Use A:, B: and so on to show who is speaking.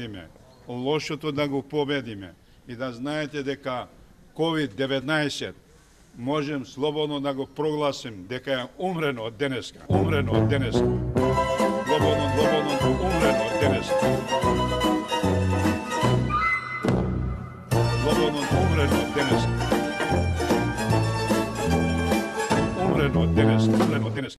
A: победиме, лошото да го победиме и да знаете дека COVID-19 можем слободно да го прогласим дека е умрено од денеска. Умрено од денеска. Слободно, слободно, умрено од денеска. Слободно, умрено од денеска. Умрено од денеска. Умрено од денеска.